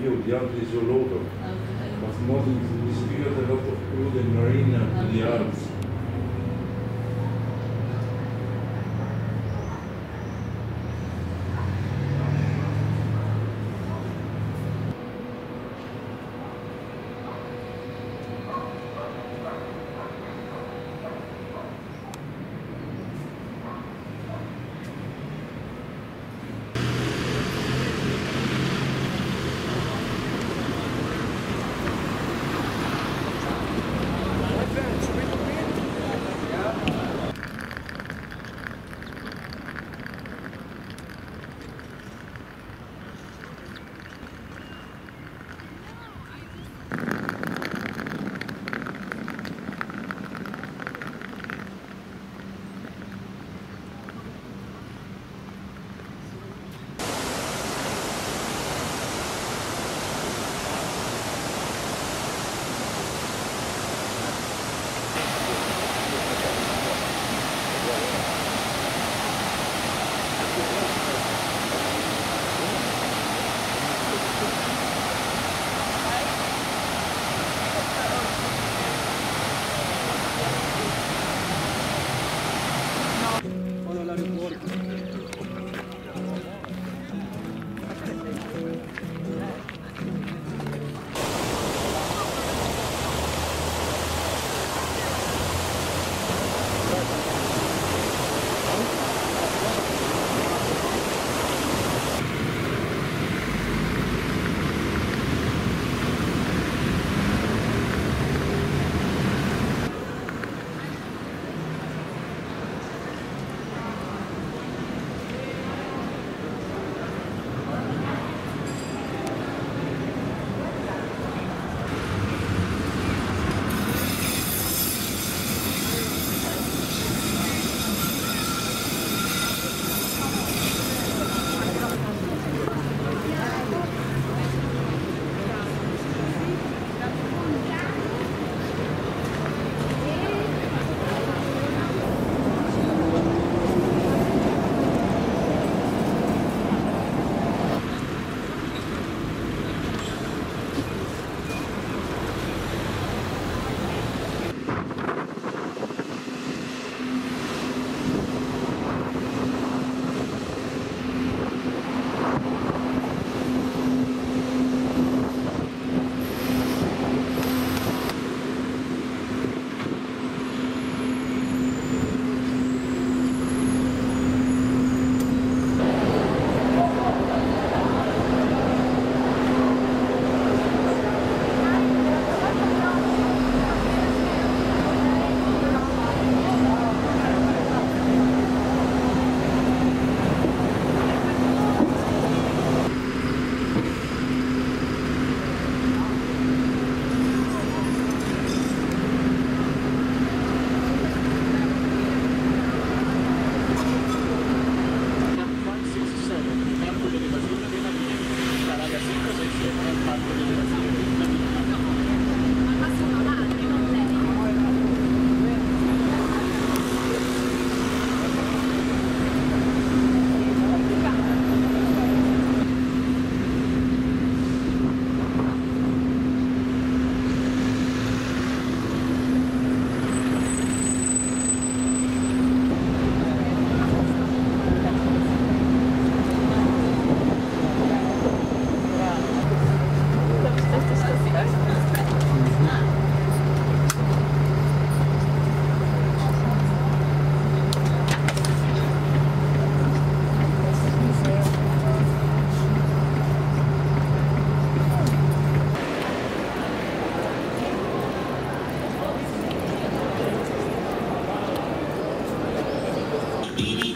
view, the Alps is all over. Okay. But modern, speak of a lot of crude and marine and to the Okay. Beanie.